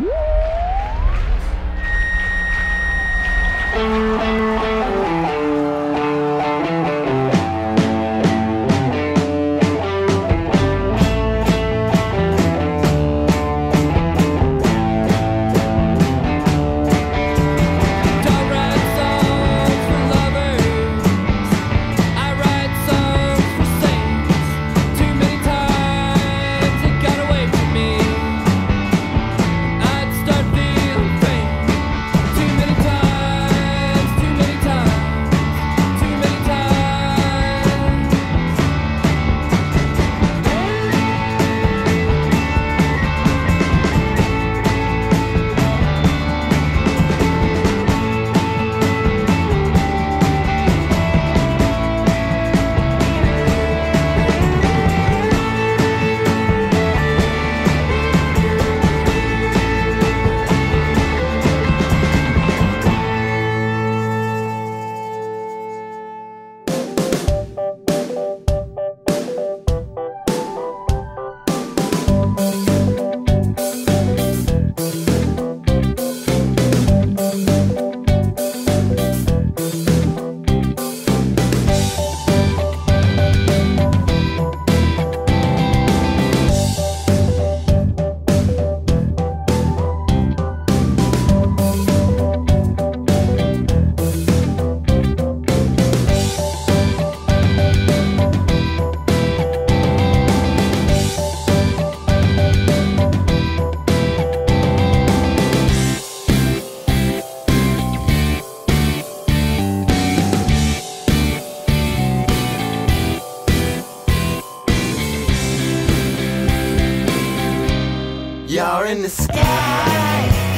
Don't You're in the sky.